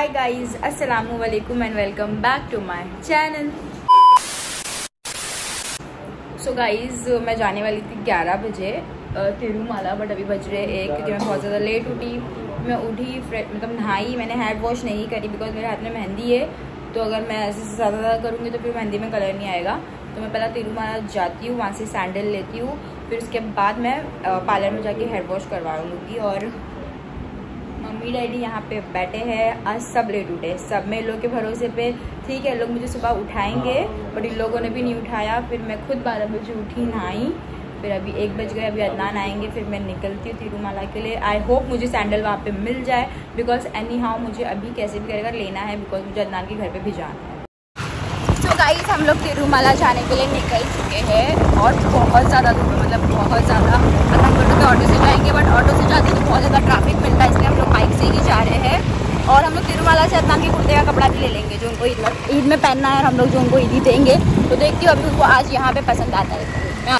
हाय guys अस्सलाम वालेकुम and welcome back to my channel so guys मैं जाने वाली थी 11 बजे तिरुमाला बट अभी बज रहे एक, क्योंकि मैं बहुत ज़्यादा लेट उठी। मैं उठी मतलब नहाई, मैंने हेड वॉश नहीं करी बिकॉज़ मेरे हाथ में मेहंदी है। तो अगर मैं ऐसे से ज़्यादा करूँगी तो फिर मेहंदी में कलर नहीं आएगा। तो मैं पहला तिरुमाला जाती हूँ, वहाँ से सैंडल लेती हूँ। फिर उसके बाद मैं पार्लर में जाके हेड वॉश करवा लूँगी और मम्मी डैडी यहाँ पे बैठे हैं आज सब लेट उठे सब में लोग के भरोसे पे ठीक है लोग मुझे सुबह उठाएँगे बट इन लोगों ने भी नहीं उठाया। फिर मैं खुद बारह बजे उठी नहाई फिर अभी एक बज गए अभी अदनान आएँगे फिर मैं निकलती हूँ तिरुमाला के लिए। आई होप मुझे सैंडल वहाँ पे मिल जाए बिकॉज़ एनी हाउ मुझे अभी कैसे भी करेगा लेना है बिकॉज़ मुझे अदनान के घर पे भी जाना है। तो गाइस हम लोग तिरुमाला जाने के लिए निकल चुके हैं और बहुत ज़्यादा दूर मतलब बहुत ज़्यादा मतलब हम लोग ऑटो से जाएँगे बट ऑटो से जाते तो बहुत ज़्यादा ट्रैफ़िक मिलता है इसलिए हम लोग बाइक से ही जा रहे हैं तिरुमाला से अदनान के कुर्ते का कपड़ा भी ले लेंगे जो उनको ईद ईद में पहनना है हम लोग जो उनको ईदी देंगे। तो देखती हूँ अभी उनको आज यहाँ पे पसंद आता है।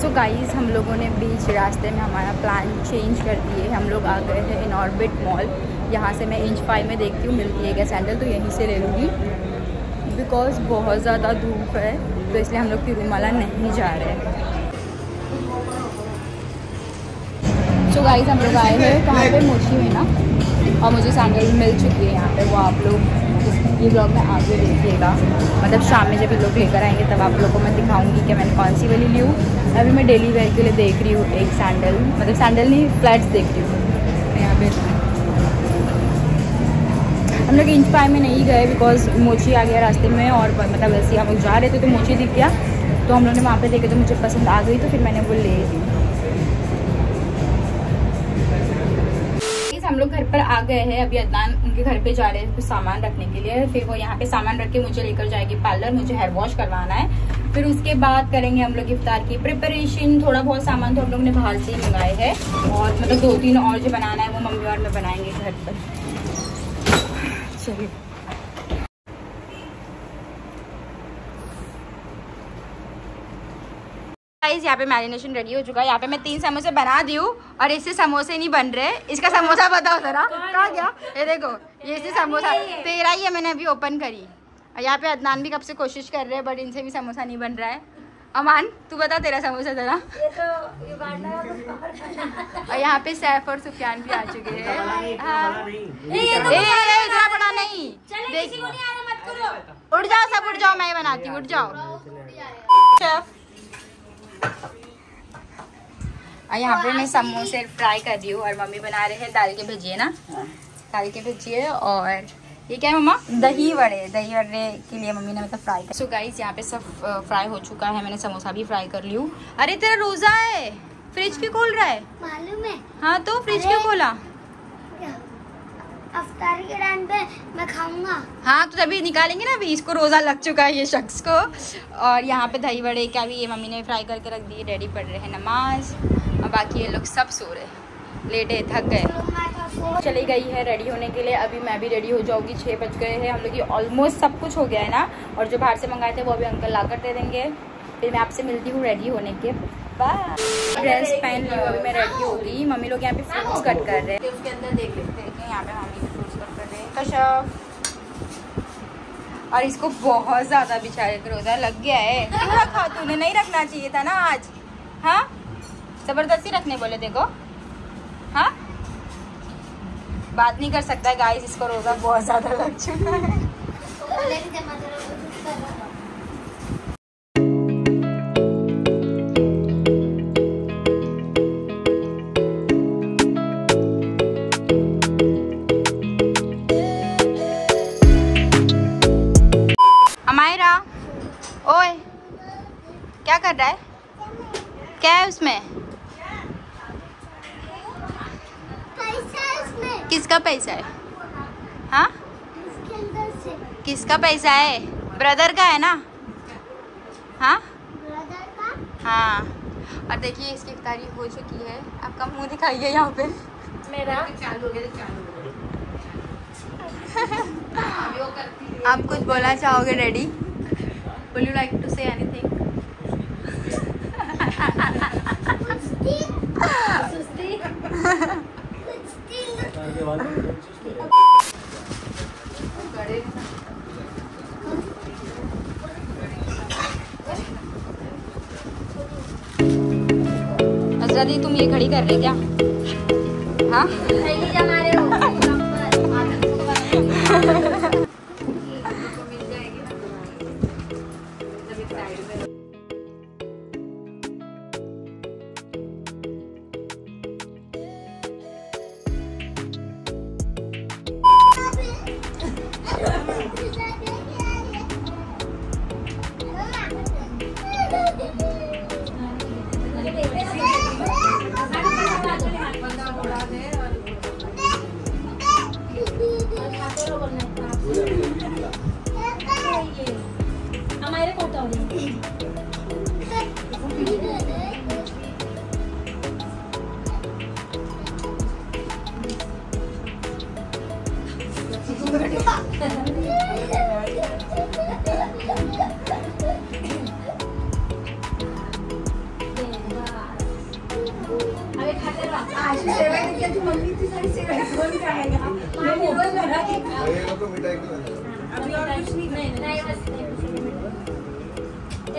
सो गाइस हम लोगों ने बीच रास्ते में हमारा प्लान चेंज कर दिए। हम लोग आ गए हैं इन ऑर्बिट मॉल यहाँ से मैं इंच फाइव में देखती हूँ मिलती है क्या सैंडल तो यहीं से ले लूँगी। बिकॉज़ बहुत ज़्यादा धूप है तो इसलिए हम लोग तिरुमाला नहीं जा रहे हैं। सो so गाइस हम लोग आए हैं कहाँ पे? मोची में ना। और मुझे सैंडल मिल चुकी है यहाँ पे, वो आप लोग ये ब्लॉग में आगे देखिएगा। मतलब शाम में जब ये लोग लेकर आएँगे, तब आप लोग को मैं दिखाऊँगी कि मैंने कौन सी वाली ली हूँ। अभी मैं डेली वेयर के लिए देख रही हूँ एक सैंडल मतलब सैंडल नहीं फ्लैट्स देख रही हूँ। यहाँ पे। हम लोग इंच पाए में नहीं गए बिकॉज़ मोची आ गया रास्ते में और मतलब वैसे हम लोग जा रहे थे तो मोची दिख गया। तो हम लोग ने वहाँ पे देखे तो मुझे पसंद आ गई तो फिर मैंने वो ले ली। हम लोग घर पर आ गए हैं अभी अदनान उनके घर पे जा रहे हैं सामान रखने के लिए। फिर वो यहाँ पे सामान रख के मुझे लेकर जाएगी पार्लर, मुझे हेयर वॉश करवाना है। फिर उसके बाद करेंगे हम लोग इफ्तार की प्रिपरेशन थोड़ा बहुत सामान तो हम लोग ने बाहर से ही मंगाए है। और मतलब दो तीन और जो बनाना है वो मम्मी और मैं बनाएँगे घर पर। चलिए। यहाँ पे मैरिनेशन रेडी हो चुका है। यहाँ पे मैं तीन समोसे बना दी हूँ और इससे समोसे नहीं बन रहे। इसका समोसा बताओ जरा। कहा गया? ये देखो ये इससे समोसा तेरा ही है मैंने अभी ओपन करी। और यहाँ पे अदनान भी कब से कोशिश कर रहे हैं बट इनसे भी समोसा नहीं बन रहा है। अमान तू बता तेरा समोसा जरा। और यहाँ पे सैफ और सुफियान भी आ चुके हैं। हाँ। इतना बड़ा नहीं। उठ जाओ सब उठ जाओ मैं बनाती हूँ उठ जाओ। शेफ और यहाँ पे मैं समोसे फ्राई कर रही हूँ और मम्मी बना रहे हैं दाल के भजिए ना। दाल के भजिए और ये क्या है मम्मा? दही वड़े। दही वड़े के लिए मम्मी ने मतलब फ्राई कर सो गाइस यहाँ पे सब फ्राई हो चुका है। मैंने समोसा भी फ्राई कर ली अरे तेरा रोजा है। फ्रिज क्यों खोल रहा है? मालूम है। हाँ तो फ्रिज क्यों खोला? अफ्तारी के टाइम पे मैं खाऊँगा। हाँ तो तभी निकालेंगे ना अभी। इसको रोज़ा लग चुका है ये शख्स को। और यहाँ पे दही बड़े क्या भी ये मम्मी ने फ्राई करके रख दिए रेडी पढ़ रहे हैं नमाज़। और बाकी ये लोग सब सो रहे हैं। लेटे थक गए। चली गई है रेडी होने के लिए। अभी मैं भी रेडी हो जाऊँगी। छः बज गए हैं। हम लोग की ऑलमोस्ट सब कुछ हो गया है ना। और जो बाहर से मंगाए थे वो अभी अंकल ला कर दे देंगे। फिर मैं आपसे मिलती हूँ रेडी होने के। ड्रेस पहन ली अभी मैं रेडी होगी मम्मी लोग यहाँ पे फ्रूट्स कट कर रहे हैं। उसके अंदर देख लेते हैं यहाँ पे मम्मी फ्रूट्स कट कर रहे हैं कशफ और इसको बहुत ज़्यादा बेचारे को रोज़ा लग गया है। क्यों रखा तूने नहीं रखना चाहिए था ना आज। हाँ? ज़बरदस्ती रखने बोले, देखो। हाँ? बात नहीं कर सकता गाइस इसको रोज़ा बहुत ज़्यादा लग चुका है। किसका पैसा है? हाँ? किसका पैसा है? ब्रदर का है ना? हाँ? हाँ। और देखिए इसकी इफ्तारी हो चुकी है। आपका मुँह दिखाइए यहाँ पे। मेरा? चालू आप कुछ बोलना चाहोगे daddy? Will you like to say anything दादी तुम ये खड़ी कर रहे क्या हाँ थैली जमा रहे हो हमारे कोटा नहीं। बस